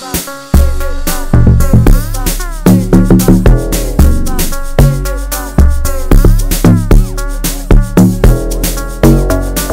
bye.